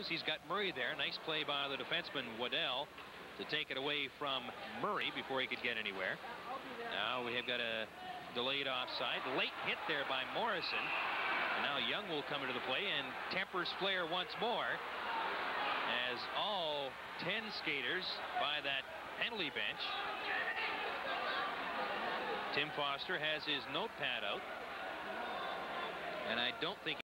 continues. He's got Murray there. Nice play by the defenseman Waddell to take it away from Murray before he could get anywhere. Now we have got a delayed offside. Late hit there by Morrison. And now Young will come into the play and tempers flare once more as all 10 skaters by that penalty bench. Tim Foster has his notepad out. And I don't think